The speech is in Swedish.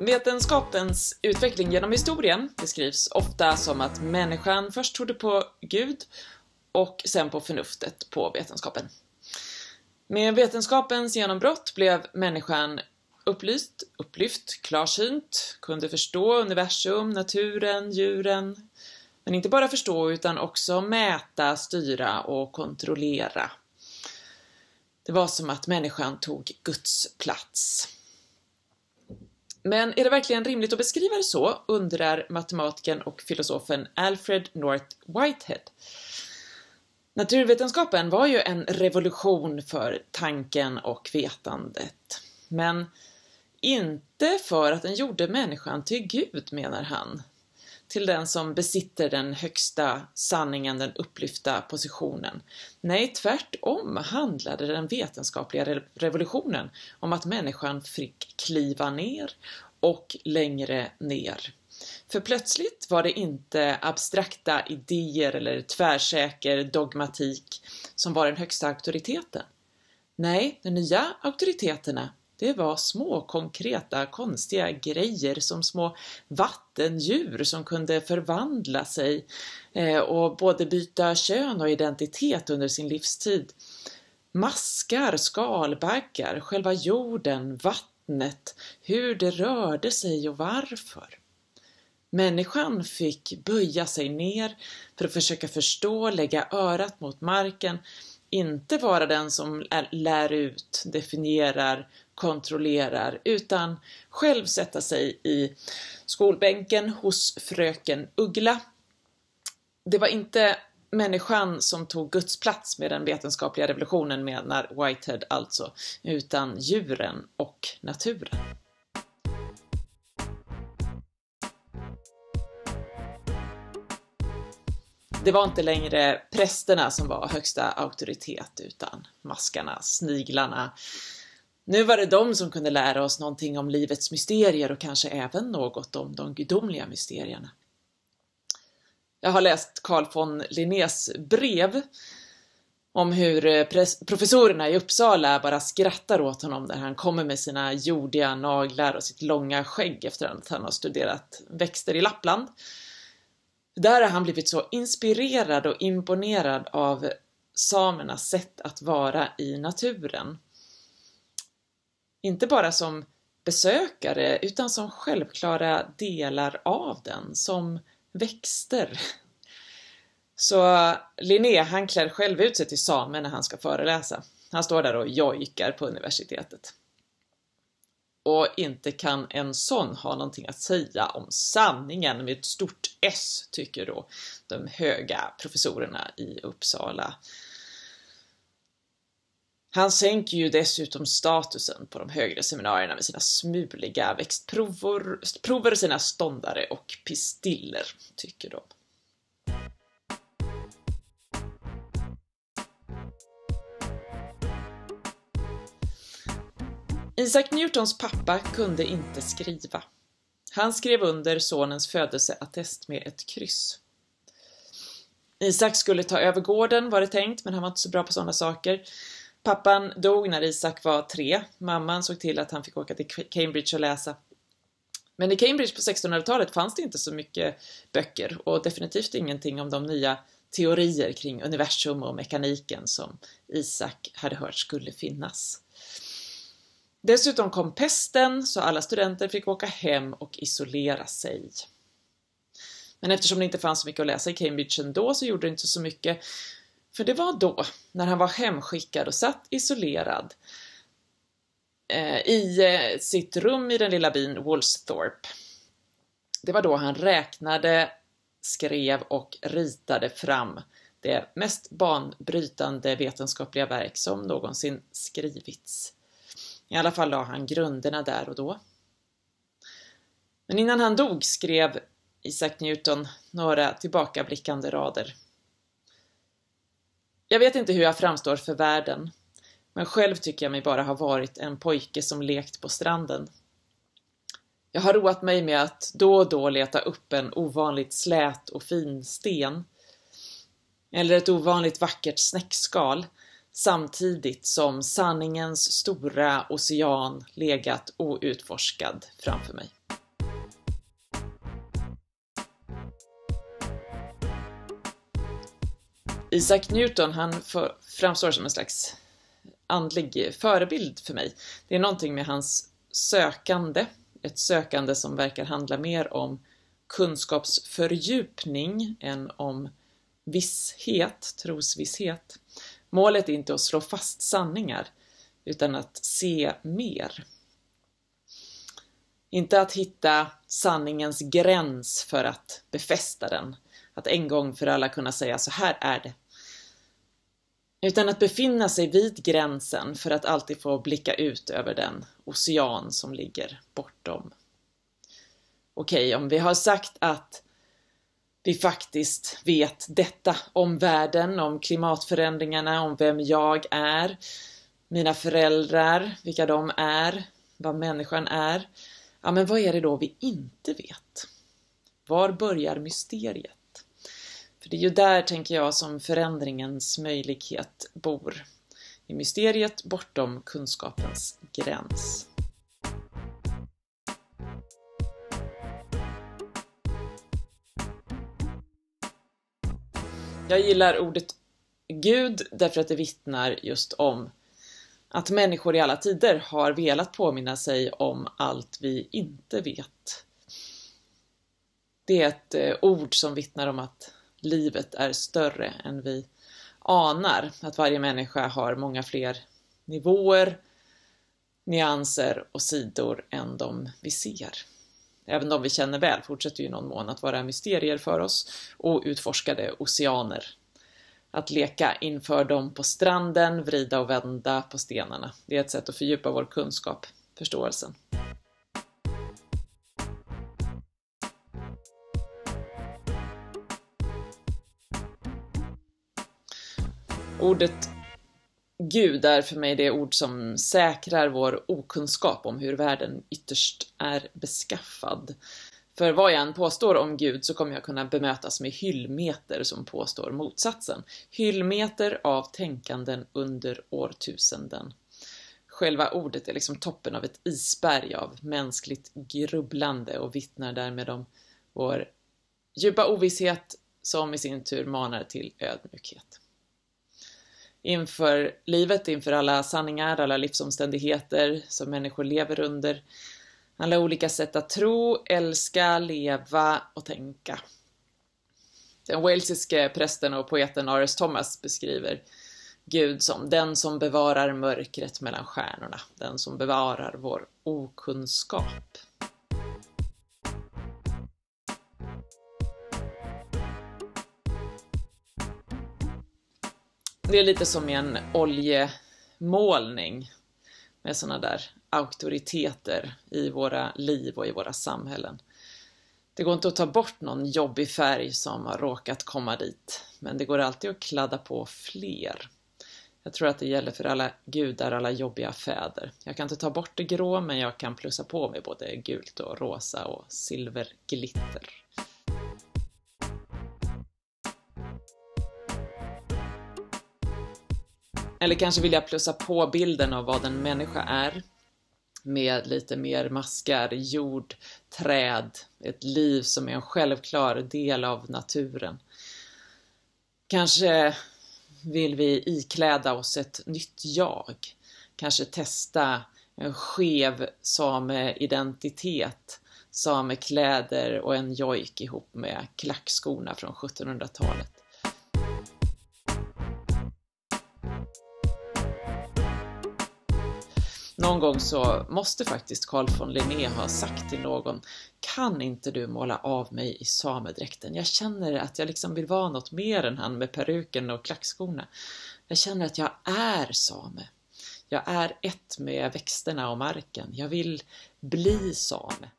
Vetenskapens utveckling genom historien beskrivs ofta som att människan först trodde på Gud och sen på förnuftet på vetenskapen. Med vetenskapens genombrott blev människan upplyst, upplyft, klarsynt, kunde förstå universum, naturen, djuren. Men inte bara förstå utan också mäta, styra och kontrollera. Det var som att människan tog Guds plats. Men är det verkligen rimligt att beskriva det så, undrar matematikern och filosofen Alfred North Whitehead. Naturvetenskapen var ju en revolution för tanken och vetandet. Men inte för att den gjorde människan till Gud, menar han. Till den som besitter den högsta sanningen, den upplyfta positionen. Nej, tvärtom handlade den vetenskapliga revolutionen om att människan fick kliva ner och längre ner. För plötsligt var det inte abstrakta idéer eller tvärsäker dogmatik som var den högsta auktoriteten. Nej, de nya auktoriteterna det var små konkreta konstiga grejer som små vattendjur som kunde förvandla sig eh, och både byta kön och identitet under sin livstid. Maskar, skalbaggar, själva jorden, vattnet, hur det rörde sig och varför. Människan fick böja sig ner för att försöka förstå, lägga örat mot marken, inte vara den som lär ut, definierar, kontrollerar, utan själv sätta sig i skolbänken hos fröken Uggla. Det var inte människan som tog Guds plats med den vetenskapliga revolutionen menar Whitehead alltså, utan djuren och naturen. Det var inte längre prästerna som var högsta auktoritet utan maskarna, sniglarna. Nu var det de som kunde lära oss någonting om livets mysterier och kanske även något om de gudomliga mysterierna. Jag har läst Carl von Linnés brev om hur eh, professorerna i Uppsala bara skrattar åt honom när han kommer med sina jordiga naglar och sitt långa skägg efter att han har studerat växter i Lappland. Där har han blivit så inspirerad och imponerad av samernas sätt att vara i naturen. Inte bara som besökare utan som självklara delar av den, som växter. Så Linné han klär själv ut sig till same när han ska föreläsa. Han står där och jojkar på universitetet. Och inte kan en sån ha någonting att säga om sanningen med ett stort S, tycker då de höga professorerna i Uppsala. Han sänker ju dessutom statusen på de högre seminarierna med sina smuliga växtprover, prover, sina ståndare och pistiller, tycker de. Isaac Newtons pappa kunde inte skriva. Han skrev under sonens födelseattest med ett kryss. Isak skulle ta över gården var det tänkt, men han var inte så bra på sådana saker. Pappan dog när Isak var tre. Mamman såg till att han fick åka till Cambridge och läsa. Men i Cambridge på 1600-talet fanns det inte så mycket böcker och definitivt ingenting om de nya teorier kring universum och mekaniken som Isak hade hört skulle finnas. Dessutom kom pesten så alla studenter fick åka hem och isolera sig. Men eftersom det inte fanns så mycket att läsa i Cambridge ändå så gjorde det inte så mycket för det var då, när han var hemskickad och satt isolerad eh, i eh, sitt rum i den lilla byn Woolsthorpe. Det var då han räknade, skrev och ritade fram det mest banbrytande vetenskapliga verk som någonsin skrivits. I alla fall la han grunderna där och då. Men innan han dog skrev Isaac Newton några tillbakablickande rader. Jag vet inte hur jag framstår för världen, men själv tycker jag mig bara ha varit en pojke som lekt på stranden. Jag har roat mig med att då och då leta upp en ovanligt slät och fin sten, eller ett ovanligt vackert snäckskal, samtidigt som sanningens stora ocean legat outforskad framför mig. Isaac Newton han framstår som en slags andlig förebild för mig. Det är någonting med hans sökande, ett sökande som verkar handla mer om kunskapsfördjupning än om visshet, trosvisshet. Målet är inte att slå fast sanningar, utan att se mer. Inte att hitta sanningens gräns för att befästa den, att en gång för alla kunna säga så här är det. Utan att befinna sig vid gränsen för att alltid få blicka ut över den ocean som ligger bortom. Okej, om vi har sagt att vi faktiskt vet detta om världen, om klimatförändringarna, om vem jag är, mina föräldrar, vilka de är, vad människan är. Ja, men vad är det då vi inte vet? Var börjar mysteriet? För det är ju där, tänker jag, som förändringens möjlighet bor. I mysteriet bortom kunskapens gräns. Jag gillar ordet Gud därför att det vittnar just om att människor i alla tider har velat påminna sig om allt vi inte vet. Det är ett eh, ord som vittnar om att livet är större än vi anar, att varje människa har många fler nivåer, nyanser och sidor än de vi ser. Även de vi känner väl fortsätter ju i någon mån att vara mysterier för oss och utforskade oceaner. Att leka inför dem på stranden, vrida och vända på stenarna. Det är ett sätt att fördjupa vår kunskap, förståelsen. Ordet Gud är för mig det ord som säkrar vår okunskap om hur världen ytterst är beskaffad. För vad jag än påstår om Gud så kommer jag kunna bemötas med hyllmeter som påstår motsatsen. Hyllmeter av tänkanden under årtusenden. Själva ordet är liksom toppen av ett isberg av mänskligt grubblande och vittnar därmed om vår djupa ovisshet som i sin tur manar till ödmjukhet inför livet, inför alla sanningar, alla livsomständigheter som människor lever under. Alla olika sätt att tro, älska, leva och tänka. Den walesiske prästen och poeten Ares Thomas beskriver Gud som den som bevarar mörkret mellan stjärnorna, den som bevarar vår okunskap. Det är lite som i en oljemålning med sådana där auktoriteter i våra liv och i våra samhällen. Det går inte att ta bort någon jobbig färg som har råkat komma dit, men det går alltid att kladda på fler. Jag tror att det gäller för alla gudar, alla jobbiga fäder. Jag kan inte ta bort det grå, men jag kan plussa på med både gult och rosa och silverglitter. Eller kanske vill jag plussa på bilden av vad en människa är med lite mer maskar, jord, träd, ett liv som är en självklar del av naturen. Kanske vill vi ikläda oss ett nytt jag, kanske testa en skev sameidentitet, samekläder och en jojk ihop med klackskorna från 1700-talet. Någon gång så måste faktiskt Carl von Linné ha sagt till någon Kan inte du måla av mig i samedräkten? Jag känner att jag liksom vill vara något mer än han med peruken och klackskorna. Jag känner att jag är same. Jag är ett med växterna och marken. Jag vill bli same.